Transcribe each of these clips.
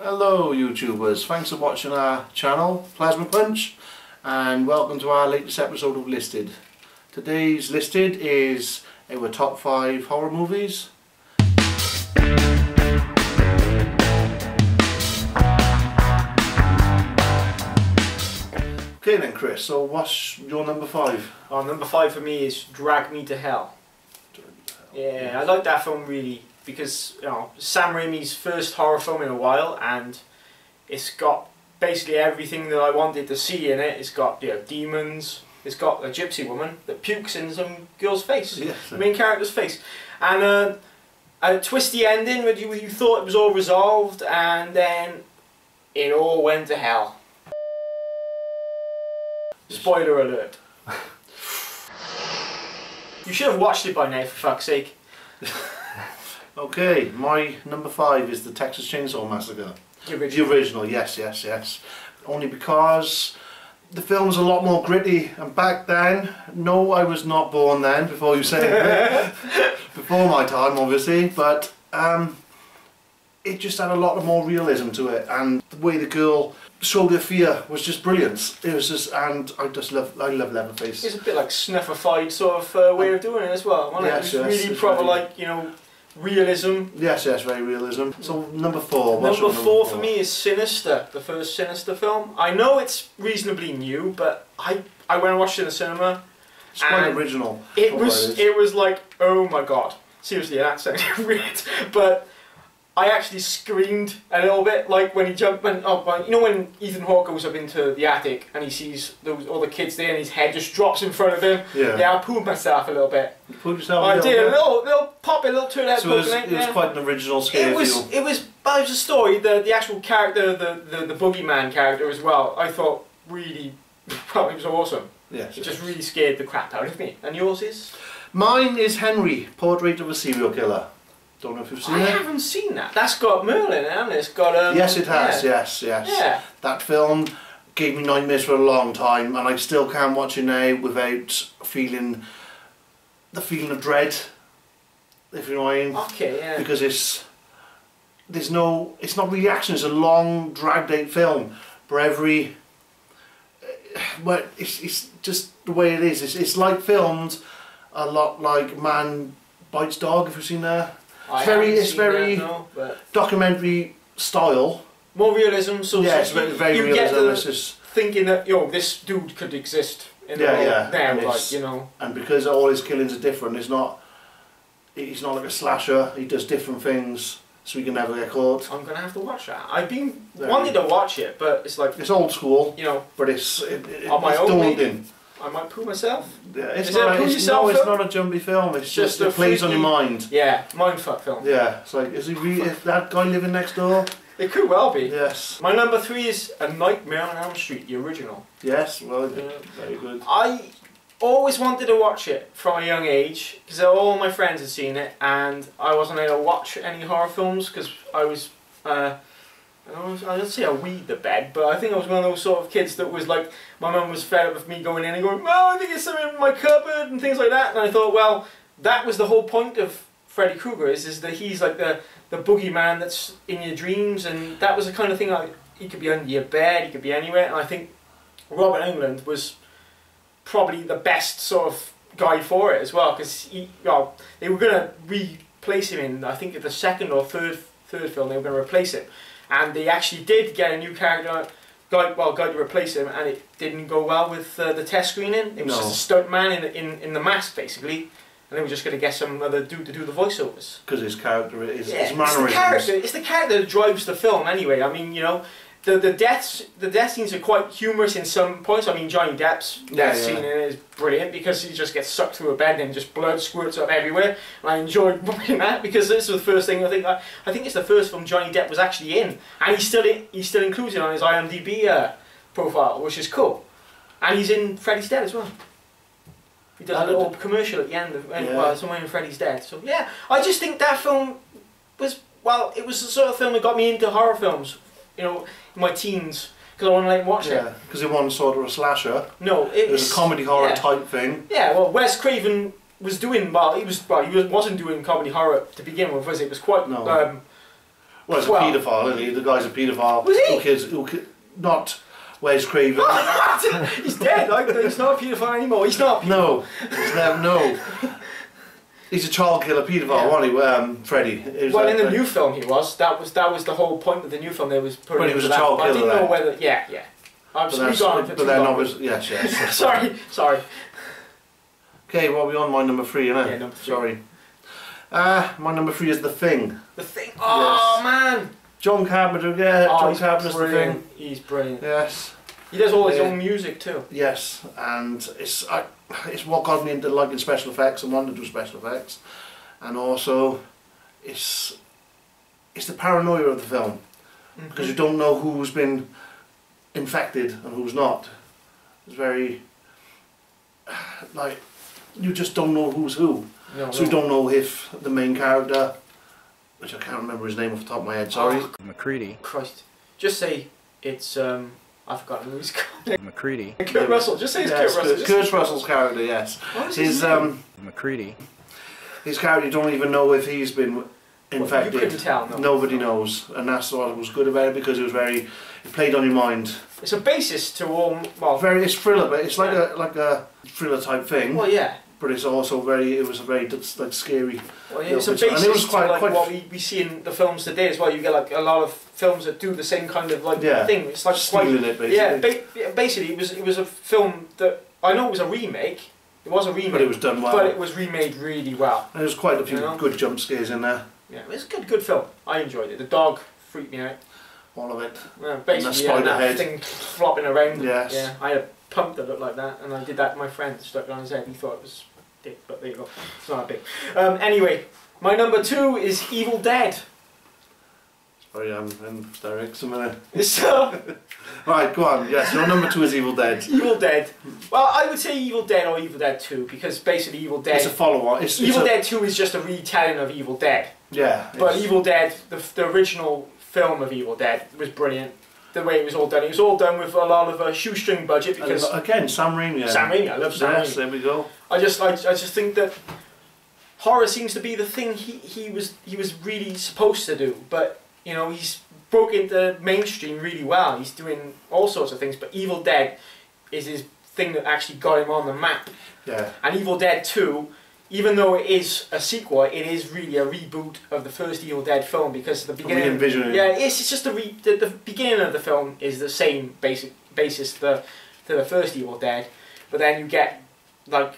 Hello YouTubers, thanks for watching our channel Plazma Punch and welcome to our latest episode of Listed. Today's Listed is our top 5 horror movies. Okay then Chris, so what's your number 5? Oh, number five for me is Drag Me to Hell. Yeah, I like that film really because you know Sam Raimi's first horror film in a while, and it's got basically everything that I wanted to see in it. It's got you know demons. It's got a gypsy woman that pukes in some girl's face, Yes. the main character's face, and uh, a twisty ending where you, you thought it was all resolved, and then it all went to hell. Spoiler alert. You should have watched it by now, for fuck's sake. Okay, my number 5 is the Texas Chainsaw Massacre. The The original. original, yes, yes, yes. Only because the film's a lot more gritty. And back then, no, I was not born then. Before you say it, before my time, obviously. But um, it just had a lot of more realism to it, and the way the girl showed her fear was just brilliant. It was just, and I just love, I love Leatherface. It's a bit like snuffified sort of uh, way of doing it as well. Wasn't Yes, it? It was yes, really it's proper, like you know, realism. Yes, yes, very realism. So number four. Number four for me is Sinister, the first Sinister film. I know it's reasonably new, but I I went and watched it in the cinema. It's quite original. It was is. it was like oh my god. Seriously, that sounded weird, but I actually screamed a little bit, like when he jumped, when, oh, when, you know when Ethan Hawke goes up into the attic and he sees those all the kids there, and his head just drops in front of him. Yeah. Yeah, I pooed myself a little bit. Put yourself I in did a little, little pop, a little turn out So it was, it was quite an original yeah. scare It was, it was, but it was a story. The the actual character, the the, the boogeyman character as well. I thought really, well, it was awesome. Yes. It just really scared the crap out of me. And yours is? Mine is Henry, Portrait of a Serial Killer. Don't know if you've seen I it. haven't seen that. That's got Merlin, hasn't it? It's got um. Yes, it has. Yeah. Yes, yes. Yeah. That film gave me nightmares for a long time, and I still can't watch it now without feeling the feeling of dread. If you know what I mean. Okay. Yeah. Because it's there's no, it's not really action. It's a long, dragged out film. For every, well, it's it's just the way it is. It's it's like filmed a lot like Man Bites Dog. If you've seen that I very- it's very- that, no, but documentary style. more realism. So yeah, it's very, very you realism. get It's the just, thinking that yo, this dude could exist in the Yeah, world yeah, now, and like you know. and because all his killings are different, it's not. He's not like a slasher. He does different things, so he can never get caught. I'm gonna have to watch that. I've been Yeah. wanting to watch it, but it's like It's old school, you know, but it's it, it, On my it's own, maybe? I might poo myself. Yeah, it's Is it a not. it's, yourself no, it's not a jumpy film. It's Just just, a it plays on your mind. Yeah, mindfuck film. Yeah, it's like is he re- is that guy living next door? It could well be. Yes, My number three is A Nightmare on Elm Street, the original. yes. Well, Yeah. very good. I always wanted to watch it from a young age because all my friends had seen it, and I wasn't able to watch any horror films because I was. Uh, I was, I don't say I weed the bed, but I think I was one of those sort of kids that was like, my mum was fed up with me going in and going, "No, I think it's something in my cupboard" and things like that. And I thought, well, that was the whole point of Freddy Krueger is, is that he's like the the boogeyman that's in your dreams, and that was the kind of thing like he could be under your bed, he could be anywhere. And I think Robert Englund was probably the best sort of guy for it as well because he well they were gonna replace him in I think the second or third third film they were gonna replace him and they actually did get a new character guy well guy to replace him and it didn't go well with uh, the test screening it was No. just a stunt man in, in in the mask basically and they were just gonna get some other dude to do the voiceovers Because his character is his yeah, it's the mannerisms. character. It's the character that drives the film. Anyway, I mean, you know, the the deaths the death scenes are quite humorous in some points. I mean, Johnny Depp's death yeah. scene in it is brilliant because he just gets sucked through a bed and just blood squirts up everywhere. And I enjoyed watching that because this was the first thing I think. I, I think it's the first film Johnny Depp was actually in, and he's still in, he's still included on his IMDb uh, profile, which is cool. And he's in Freddy's Dead as well. He does a That- little commercial at the end of uh, Yeah. well, somewhere in Freddy's Dead. So yeah, I just think that film was well, it was the sort of film that got me into horror films. You know, in my teens because I want to like watch it. Yeah, because it wasn't sort of a slasher. No, it It was was a comedy horror yeah. type thing. Yeah, well, Wes Craven was doing well. He was well. He was, wasn't doing comedy horror to begin with, was it? It was quite No. um, Well, he's a paedophile, isn't he? The guy's a paedophile. Was he? Who kids, who not Wes Craven. he's dead. Like, he's not a paedophile anymore. He's not. no, he's never, no. He's a child killer paedophile, Yeah. wasn't he? Um, Freddy. Was Well, like in the that. new film, he was. That was that was the whole point of the new film. They was putting But he was a child But I didn't know then. whether. Yeah, yeah. I'm sorry. but then long. obviously, yes, yes. sorry, sorry. Okay, well, we're on my number three, innit? Yeah, number three. Sorry. Uh, my number three is The Thing. The thing. Oh man. John Carpenter, yeah, Oh, John Carpenter's The. Thing. He's brilliant. Yes, He does all his own music too. yes, and it's I, it's what got me into liking special effects and wanting to do special effects, and also it's it's the paranoia of the film because you don't know who's been infected and who's not. It's very like you just don't know who's who. No, So you don't know if the main character, which I can't remember his name off the top of my head, sorry. Oh, MacReady. Christ. Just say it's um. I've forgotten who he's called. MacReady. Kurt Russell. Just say it's Yes, Kurt Russell. Kurt, Kurt Russell's character, yes. What is His um MacReady. his character you don't even know if he's been infected. you couldn't tell, no. Nobody knows. And that's what was good about it because it was very it played on your mind. It's a basis to all. Well, Very it's thriller but it's like a like a thriller type thing. well, yeah. But it's also very it was a very like scary Well, yeah, Yeah, it's a basis And it was quite- to like quite- what we, we see in the films today as well. You get like a lot of films that do the same kind of like Yeah. thing. It's like quite stealing it basically. yeah, ba- Basically, it was it was a film that I know it was a remake. It was a remake, but it was done well. but it was remade really well. and there was quite a few You know? good jump scares in there. Yeah, it was a good good film. I enjoyed it. The dog freaked me out. All of it. Yeah, basically, yeah, spider that head. thing flopping around. Yes. Yeah, I had a pump that looked like that, and I did that to my friend. Stuck it on his head. He thought it was dick, but there you go. It's not big. Um, anyway, my number two is Evil Dead. Sorry, I'm in hysterics a minute. It's uh, Right, go on. Yes, your number two is Evil Dead. Evil Dead. Well, I would say Evil Dead or Evil Dead Two because basically Evil Dead. It's a follow-on. It's, it's Evil a, Dead Two is just a retelling of Evil Dead. Yeah. But it's- Evil Dead, the, the original film of Evil Dead, was brilliant. The way it was all done, it was all done with a lot of a shoestring budget because again, Sam Raimi. Sam Raimi, I love Sam Yes, Raimi. there we go. I just, I, I just think that horror seems to be the thing he, he was he was really supposed to do, but you know he's broke into mainstream really well. He's doing all sorts of things, but Evil Dead is his thing that actually got him on the map. Yeah. And Evil Dead 2, even though it is a sequel, it is really a reboot of the first Evil Dead film because the beginning. Yeah, it's, it's just a re, the, the beginning of the film is the same basic basis to the, to the first Evil Dead, but then you get like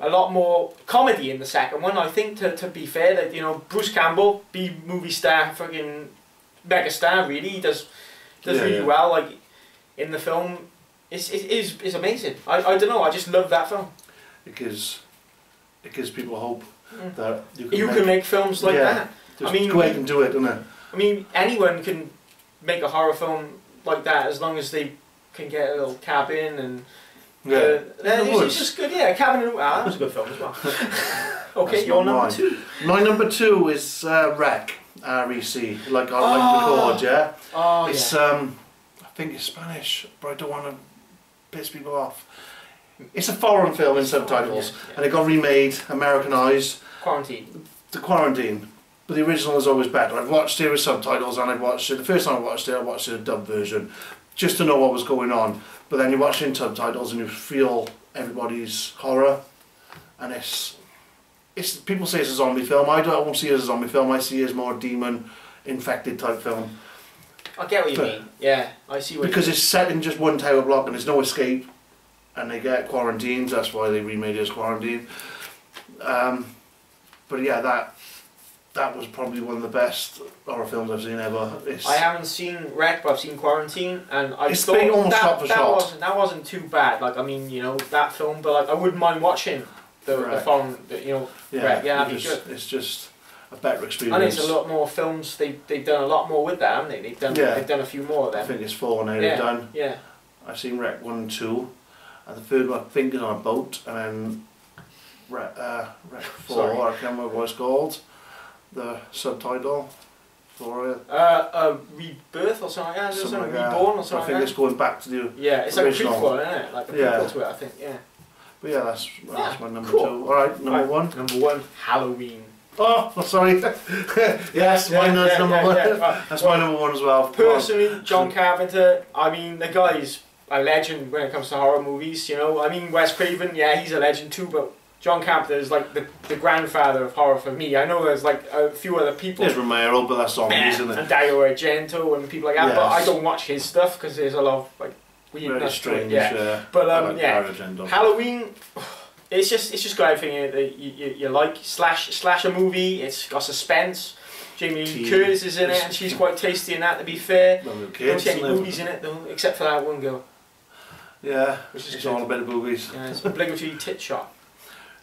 a lot more comedy in the second one. I think to, to be fair, that you know Bruce Campbell, B movie star, fucking mega star, really he does does Yeah, really yeah. well. Like in the film, it's it is it's amazing. I, I don't know. I just love that film. Gives, it gives people hope Mm. that you can You make, can make films like Yeah. that. just I mean, go ahead and do it, doesn't it? I mean, anyone can make a horror film like that as long as they can get a little cabin and. Yeah. Uh, In uh, it's, just good, yeah. Cabin in the ah, that was a good film as well. okay, That's your number mine. two. My number two is uh, Rec, R-E-C, like I Oh. like the chord, yeah. Oh it's yeah. um, I think it's Spanish, but I don't want to piss people off. It's a foreign film in subtitles, Yeah, yeah. and it got remade, Americanized, Quarantine. The Quarantine. But the original is always better. I've watched it with subtitles, and I've watched it. The first time I watched it, I watched it a dub version, just to know what was going on. But then you watch it in subtitles, and you feel everybody's horror, and it's it's people say it's a zombie film. I don't I won't see it as a zombie film. I see it as more demon infected type film I get what you But- mean. Yeah, I see what because it's set in just one tower block and there's no escape, and they get quarantines. That's why they remade it as quarantine. Um, but yeah, that that was probably one of the best horror films I've seen ever. It's, I haven't seen Rec, but I've seen Quarantine, and I It's thought been almost that, that shot. wasn't that wasn't too bad. Like I mean, you know, that film, but like I wouldn't mind watching the, the Right. foreign, the, you know, yeah, yeah, that'd be just- It's just a better experience. and it's a lot more films. They they've done a lot more with that, haven't they? They've done Yeah. they've done a few more of them. I think it's four now Yeah. they've done. Yeah, I've seen Rec 1 and 2, and the third one I think is on a boat, and then Rec, uh, Rec 4, Sorry. I can't remember what it's called, the subtitle for it. uh, a rebirth or something like that. Something, Something like that. reborn or something I think like it's going back to the. Yeah, it's like a prequel, isn't it? Like a Yeah. to it, I think. Yeah. But yeah, that's, that's Yeah, my number cool. two. Alright, number Right. one. Number one, Halloween. Oh, sorry. yes, Yeah, mine yeah, number yeah, one. yeah, right. That's my number one as well. Personally, John Carpenter, I mean, the guy's a legend when it comes to horror movies, you know. I mean, Wes Craven, yeah, he's a legend too, but John Carpenter is like the, the grandfather of horror for me. I know there's like a few other people. There's Romero, but that's zombies, Yeah, isn't it? and Dario Argento and people like that, but I don't watch his stuff because there's a lot of like Very weirdness to it. strange. Yeah. Yeah. But um, like yeah. Halloween, it's just it's just got everything that you, you, you like. Slash slash a movie. It's got suspense. Jamie Lee. Curtis is in it, and she's quite tasty in that. To be fair, Well, the don't see any boobies in it though, except for that one girl. Yeah, Which is it's good. all about the boobies. Yeah, it's obligatory tit shot.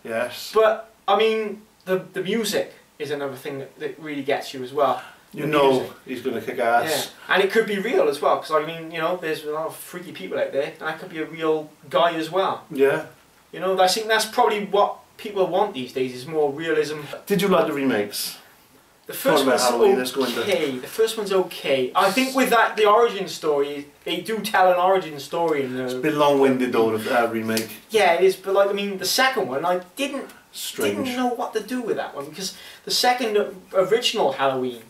Yes. But I mean, the the music is another thing that, that really gets you as well. You know music. he's going to kick Yeah, ass. and it could be real as well, because I mean, you know, there's a lot of freaky people out there, and that could be a real guy as well. Yeah. You know, I think that's probably what people want these days is more realism. Did you like the remakes? The first one's Halloween, let's go okay. The first one's okay. I think with that, the origin story, they do tell an origin story in It's a the. bit long-winded though, the uh, remake. Yeah, it is. But like, I mean, the second one, I didn't Strange. didn't know what to do with that one because the second original Halloween,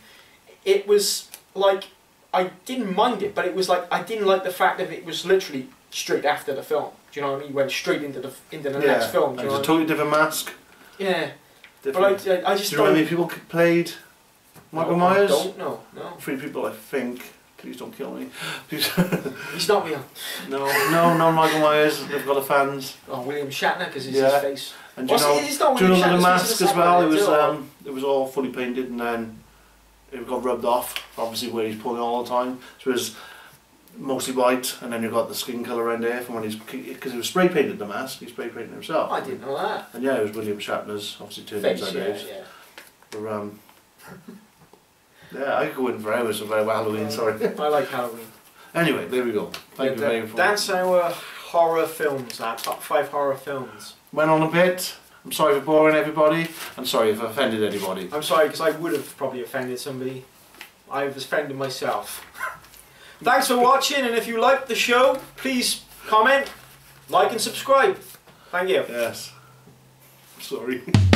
it was like I didn't mind it, but it was like I didn't like the fact that it was literally straight after the film. Do you know what I mean? Went straight into the into the yeah. next film. Do it's a I totally different mask. Yeah, Different. but I, I just Do you know how many people played Michael no, I Myers? Don't know. No, Three people, I think. Please don't kill me. Please. he's not real. no, no, no Michael Myers. They've got the fans. Oh, William Shatner because it's Yeah. his face. And do you know, it- not do you know the mask as well? It was it? um, it was all fully painted, and then it got rubbed off. Obviously, where he's pulling all the time. So it was mostly white, and then you've got the skin colour around there from when he's because he was spray painted the mask. He spray painted himself. I didn't know that. And yeah, it was William Shatner's obviously turned Face, yeah, yeah. But, um, yeah, I could go in for hours about Halloween. Sorry. I like Halloween. Anyway, there we go. Thank you Yeah, very much. That's our horror films, our top five horror films. Went on a bit. I'm sorry for boring everybody. I'm sorry if I offended anybody. I'm sorry because I would have probably offended somebody. I've offended myself. Thanks for watching, and if you liked the show, please comment, like, and subscribe. Thank you. Yes. Sorry.